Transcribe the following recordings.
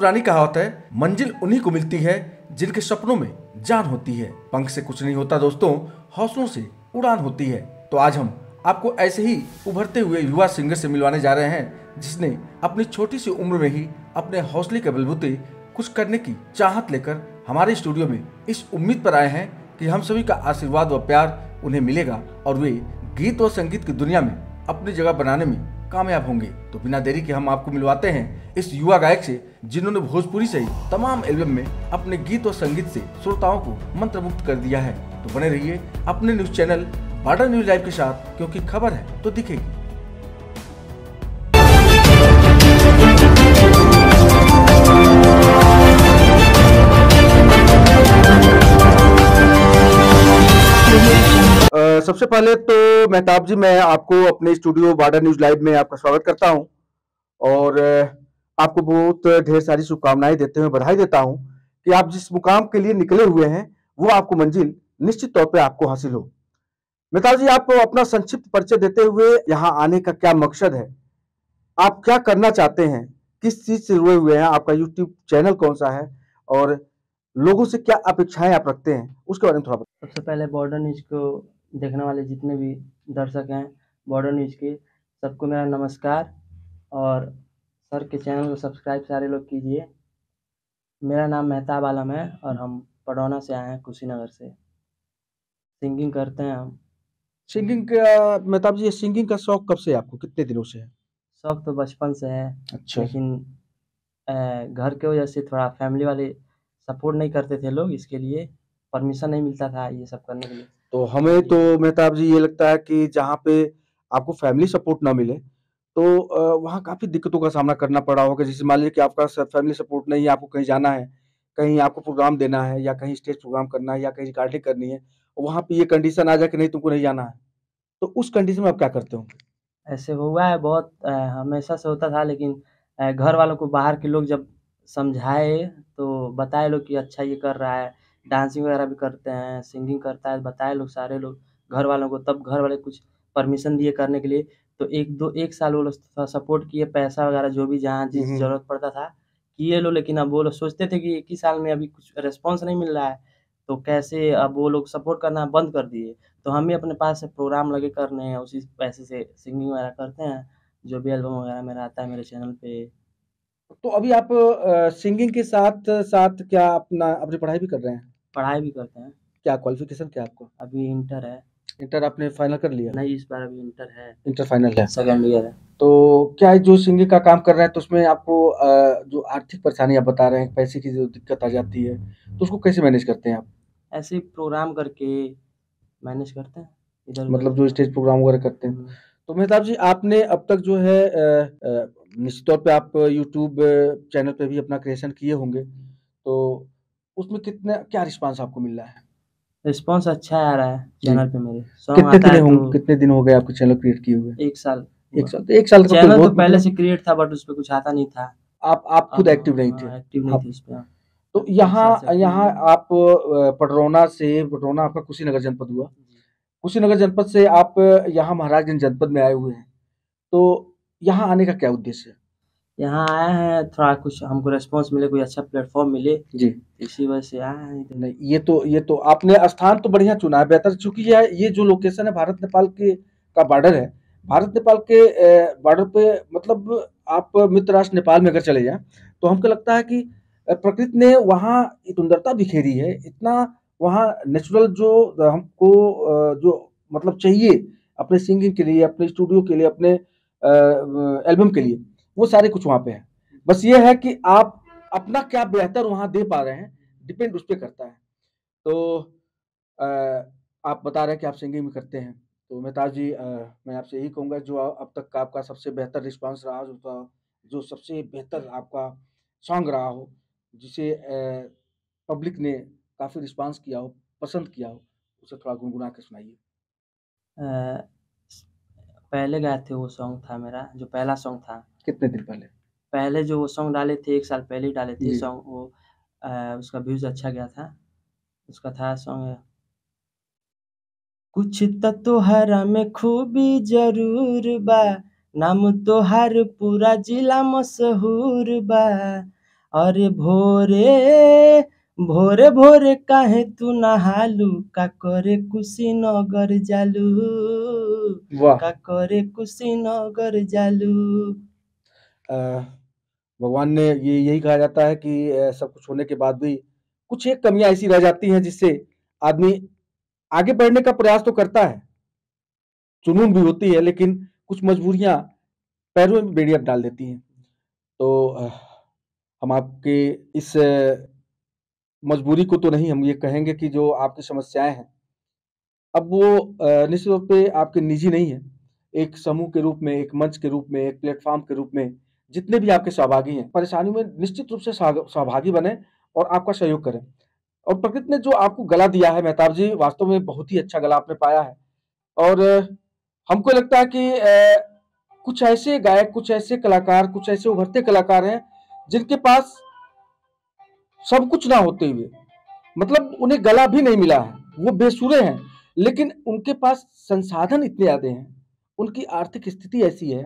पुरानी कहावत है, मंजिल उन्हीं को मिलती है जिनके सपनों में जान होती है। पंख से कुछ नहीं होता दोस्तों, हौसलों से उड़ान होती है। तो आज हम आपको ऐसे ही उभरते हुए युवा सिंगर से मिलवाने जा रहे हैं, जिसने अपनी छोटी सी उम्र में ही अपने हौसले के बलबूते कुछ करने की चाहत लेकर हमारे स्टूडियो में इस उम्मीद पर आए हैं कि हम सभी का आशीर्वाद व प्यार उन्हें मिलेगा और वे गीत और संगीत की दुनिया में अपनी जगह बनाने में कामयाब होंगे। तो बिना देरी के हम आपको मिलवाते हैं इस युवा गायक से, जिन्होंने भोजपुरी सहित तमाम एल्बम में अपने गीत और संगीत से श्रोताओं को मंत्रमुग्ध कर दिया है। तो बने रहिए अपने news channel border news live के साथ, क्योंकि खबर है तो दिखेगी। सबसे पहले तो मेहताब जी, मैं आपको अपने स्टूडियो बॉर्डर न्यूज़ लाइव में आपका स्वागत करता हूँ और आपको बहुत ढेर सारी शुभकामनाएँ देते हुए बधाई देता हूँ कि आप जिस मुकाम के लिए निकले हुए हैं, वो आपको मंजिल निश्चित तौर पे आपको हासिल हो। मेहताब जी, आप अपना संक्षिप्त परिचय देते हुए यहाँ आने का क्या मकसद है? आप क्या करना चाहते हैं? किस चीज़ से जुड़े हुए हैं? आपका यूट्यूब चैनल कौन सा है? और लोगों से क्या अपेक्षाएँ आप रखते हैं? उसके बारे में थोड़ा सबसे पहले बॉर्डर न्यूज़ को देखने वाले जितने भी दर्शक हैं बॉर्डर न्यूज़ के सबको मेरा नमस्कार। और सर के चैनल को सब्सक्राइब सारे लोग कीजिए। मेरा नाम मेहताब आलम है और हम पडौना से आए हैं कुशीनगर से। सिंगिंग करते हैं हम। सिंगिंग का मेहताब जी सिंगिंग का शौक कब से है आपको? कितने दिनों से है? शौक तो बचपन से है। अच्छा। लेकिन घर के वजह से थोड़ा फैमिली वाले सपोर्ट नहीं करते थे लोग इसके लिए परमिशन नहीं मिलता था ये सब करने के लिए। तो हमें तो मेहताब जी, ये लगता है कि जहाँ पे आपको फैमिली सपोर्ट ना मिले तो वहाँ काफ़ी दिक्कतों का सामना करना पड़ा होगा। जैसे मान लीजिए कि आपका फैमिली सपोर्ट नहीं है, आपको कहीं जाना है, कहीं आपको प्रोग्राम देना है या कहीं स्टेज प्रोग्राम करना है या कहीं रिकॉर्डिंग करनी है, वहाँ पे ये कंडीशन आ जाए कि नहीं, तुमको नहीं जाना है। तो उस कंडीशन में आप क्या करते हो? ऐसे हुआ है बहुत हमेशा से होता था, लेकिन घर वालों को बाहर के लोग जब समझाए तो बताए लोग कि अच्छा ये कर रहा है डांसिंग वगैरह भी करते हैं सिंगिंग करता है बताए लोग सारे लोग घर वालों को तब घर वाले कुछ परमिशन दिए करने के लिए तो एक दो एक साल वो लोग सपोर्ट किए पैसा वगैरह जो भी जहाँ जिस हम्म। ज़रूरत पड़ता था किए लोग लेकिन अब वो लोग सोचते थे कि एक ही साल में अभी कुछ रिस्पॉन्स नहीं मिल रहा है तो कैसे अब वो लोग सपोर्ट करना बंद कर दिए तो हम भी अपने पास से प्रोग्राम लगे करने हैं उसी पैसे से सिंगिंग वगैरह करते हैं जो भी एल्बम वगैरह मेरा आता है मेरे चैनल पे तो अभी आप सिंगिंग के साथ साथ क्या अपना अपनी पढ़ाई भी कर रहे हैं? पढ़ाई भी करते हैं। क्या क्वालिफिकेशन क्या आपको? अभी इंटर है। इंटर आपने फाइनल कर लिया? नहीं इस बार अभी इंटर है। इंटर फाइनल है। सेकेंड ईयर है। तो क्या है जो सिंगिंग का काम कर रहे हैं तो उसमें आपको जो आर्थिक परेशानी आप बता रहे हैं पैसे की जो दिक्कत आ जाती है तो उसको कैसे मैनेज करते हैं आप? ऐसे प्रोग्राम करके मैनेज करते हैं। इधर मतलब जो स्टेज प्रोग्राम वगैरह करते हैं। हम्म, तो मेहताब जी आपने अब तक जो है निश्चित तौर पे आप यूट्यूब चैनल पे भी अपना क्रिएशन किए होंगे। तो उसमें कितने क्या रिस्पांस आपको मिल रहा है? रिस्पॉन्स अच्छा आ रहा है चैनल पे मेरे। कितने दिन है तो कितने दिन हो गए आपके चैनल क्रिएट किए हुए? एक साल एक साल तो एक साल तक चैनल तो बहुत पहले मतलब से क्रिएट था बट उस पर कुछ आता नहीं था। आप आप खुद एक्टिव नहीं थे। एक्टिव नहीं थे उस पर तो यहाँ यहाँ आप पडरौना से पडरौना आपका कुशीनगर जनपद हुआ। कुशीनगर जनपद से आप यहाँ महाराजगंज जनपद में आए हुए हैं। तो यहाँ आने का क्या उद्देश्य है? यहाँ आए हैं थोड़ा कुछ हमको रेस्पॉन्स मिले कोई अच्छा प्लेटफॉर्म मिले। जी। इसी वजह से आए हैं इधर। नहीं ये तो ये तो आपने स्थान तो बढ़िया चुना है बेहतर चूँकि ये ये जो लोकेशन है भारत नेपाल के का बॉर्डर है। भारत नेपाल के बॉर्डर पे मतलब आप मित्र राष्ट्र नेपाल में अगर चले जाएँ तो हमको लगता है कि प्रकृति ने वहाँ सुंदरता बिखेरी है। इतना वहाँ नेचुरल जो हमको जो मतलब चाहिए अपने सिंगिंग के लिए अपने स्टूडियो के लिए अपने एल्बम के लिए। वो सारे कुछ वहाँ पे है। बस ये है कि आप अपना क्या बेहतर वहाँ दे पा रहे हैं, डिपेंड उस पर करता है। तो आप बता रहे हैं कि आप सिंगिंग भी करते हैं। तो मेहताज जी मैं आपसे यही कहूँगा, जो अब तक का आपका सबसे बेहतर रिस्पांस रहा, जो जो सबसे बेहतर आपका सॉन्ग रहा हो, जिसे पब्लिक ने काफ़ी रिस्पांस किया हो, पसंद किया हो, उसे थोड़ा गुनगुना के सुनाइए। पहले गाए थे वो सॉन्ग था मेरा जो पहला सॉन्ग था। कितने दिन पहले? पहले जो वो सॉन्ग डाले थे एक साल पहले ही डाले थे सॉन्ग वो अ, उसका व्यूज़ अच्छा गया था। उसका था सॉन्ग कुछ त तोहरा में खूबी ज़रूर बा नाम तोहार पूरा जिला मशहूर बा अरे भोरे भोरे भोरे काहे तू नहालू? का करे कुशीनगर जालू। का करे कुशीनगर जालू। भगवान ने ये यही कहा जाता है कि अ, सब कुछ होने के बाद भी कुछ एक कमियाँ ऐसी रह जाती हैं जिससे आदमी आगे बढ़ने का प्रयास तो करता है। जुनून भी होती है लेकिन कुछ मजबूरियाँ पैरों में बेड़ियाँ डाल देती हैं। तो अ, हम आपके इस मजबूरी को तो नहीं, हम ये कहेंगे कि जो आपकी समस्याएँ हैं। अब वो निश्चित तौर पे आपके निजी नहीं है। एक समूह के रूप में, एक मंच के रूप में, एक प्लेटफॉर्म के रूप में जितने भी आपके सहभागी हैं परेशानी में निश्चित रूप से सहभागी बने और आपका सहयोग करें। और प्रकृति ने जो आपको गला दिया है, मेहताब जी, वास्तव में बहुत ही अच्छा गला आपने पाया है। और हमको लगता है कि कुछ ऐसे गायक, कुछ ऐसे कलाकार, कुछ ऐसे उभरते कलाकार हैं जिनके पास सब कुछ ना होते हुए। मतलब उन्हें गला भी नहीं मिला है। वो बेसुरे हैं। लेकिन उनके पास संसाधन इतने ज़्यादा हैं। उनकी आर्थिक स्थिति ऐसी है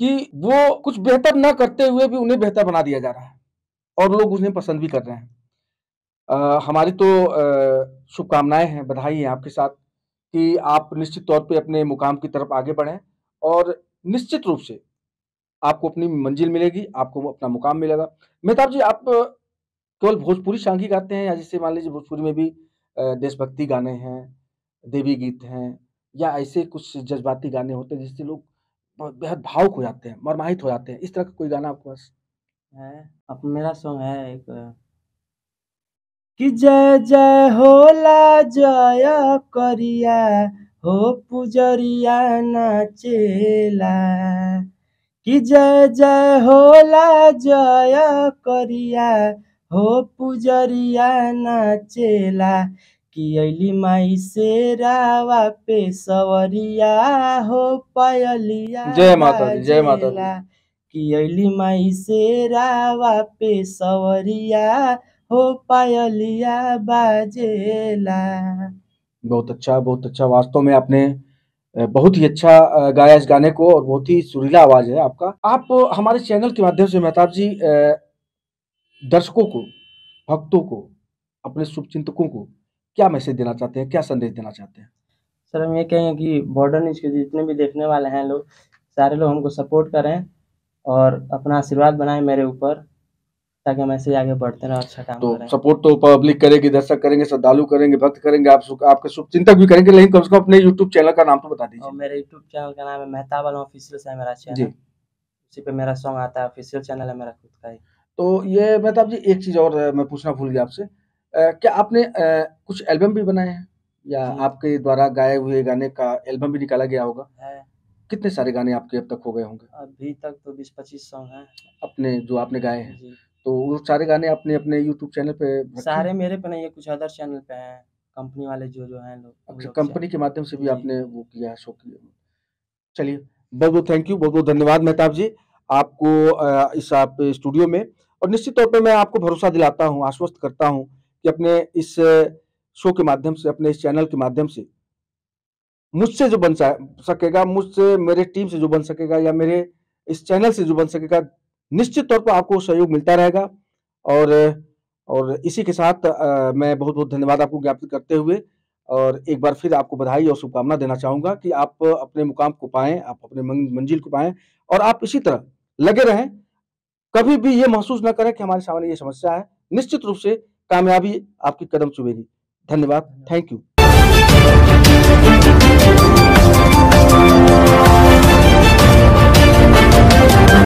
कि वो कुछ बेहतर ना करते हुए भी उन्हें बेहतर बना दिया जा रहा है। और लोग उन्हें पसंद भी कर रहे हैं। अ, हमारी तो शुभकामनाएँ हैं बधाई है आपके साथ कि आप निश्चित तौर पे अपने मुकाम की तरफ़ आगे बढ़ें और निश्चित रूप से आपको अपनी मंजिल मिलेगी आपको अपना मुकाम मिलेगा। मेहताब जी आप केवल भोजपुरी ही गाते हैं या जैसे मान लीजिए भोजपुरी में भी देशभक्ति गाने हैं, देवी गीत हैं या ऐसे कुछ जज्बाती गाने होते हैं जिससे लोग बेहद भावुक हो जाते हैं, मर्माहित हो जाते हैं। इस तरह का कोई गाना आपके पास? है अब मेरा सॉन्ग है एक कि जय जय होला जय करिया, हो पुजरिया नाचेला। कि जय जय होला जय करिया हो पुजरिया नाचेला कि अली माई से रावा पे सवरिया हो पायलिया जय माता दी, जय माता दी। कि अली माई से रावा पे सवरिया हो पायलिया बाजेला बहुत अच्छा बहुत अच्छा वास्तव में आपने बहुत ही अच्छा गाया इस गाने को और बहुत ही सुरीला आवाज़ है आपका आप हमारे चैनल के माध्यम से मेहताब जी दर्शकों को भक्तों को अपने शुभचिंतकों को क्या मैसेज देना चाहते हैं क्या संदेश देना चाहते हैं? सर हम ये कहेंगे कि बॉर्डर न्यूज़ के जितने भी देखने वाले हैं लोग सारे लोग हमको सपोर्ट करें और अपना आशीर्वाद बनाएँ मेरे ऊपर ताकि हम ऐसे आगे बढ़ते रहें अच्छा काम तो करें। सपोर्ट तो पब्लिक करेगी दर्शक करेंगे श्रद्धालु करेंगे भक्त करेंगे आप आपके शुभचिंतक भी करेंगे लेकिन कम से कम अपने यूट्यूब चैनल का नाम तो बता दीजिए। मेरे यूट्यूब चैनल का नाम है मेहताब आलम ऑफिशियल है मेरा चैनल उसी पे मेरा सॉन्ग आता है ऑफिशियल चैनल है मेरा खुद का ही। तो ये मेहताब जी एक चीज़ और मैं पूछना भूल गया आपसे। अ, क्या आपने अ, कुछ एल्बम भी बनाए हैं? या जी। आपके द्वारा गाए हुए गाने का एल्बम भी निकाला गया होगा? है। कितने सारे गाने आपके अब तक हो गए होंगे? अभी तक तो बीस पच्चीस सॉन्ग हैं। अपने जो आपने गाए हैं। जी। तो वो सारे गाने आपने अपने यूट्यूब चैनल पे रखे सारे हैं? मेरे पे नहीं है कुछ अदर चैनल पे हैं। कंपनी वाले जो जो हैं लोग उन अच्छा लोग कंपनी के माध्यम से भी जी। आपने वो किया शो किया। चलिए बहुत बहुत थैंक यू बहुत बहुत धन्यवाद मेहताब जी। आपको इस आप स्टूडियो में। और निश्चित तौर पे मैं आपको भरोसा दिलाता हूँ आश्वस्त करता हूँ कि अपने इस शो के माध्यम से अपने इस चैनल के माध्यम से मुझसे जो बन सकेगा मुझसे मेरे टीम से जो बन सकेगा या मेरे इस चैनल से जो बन सकेगा निश्चित तौर पर आपको सहयोग मिलता रहेगा। और और इसी के साथ अ, मैं बहुत बहुत धन्यवाद आपको ज्ञापित करते हुए और एक बार फिर आपको बधाई और शुभकामना देना चाहूँगा कि आप अपने मुकाम को पाए, आप अपने मंजिल को पाए और आप इसी तरह लगे रहें। कभी भी ये महसूस न करें कि हमारे सामने ये समस्या है। निश्चित रूप से कामयाबी आपकी कदम चुभेगी धन्यवाद। Thank you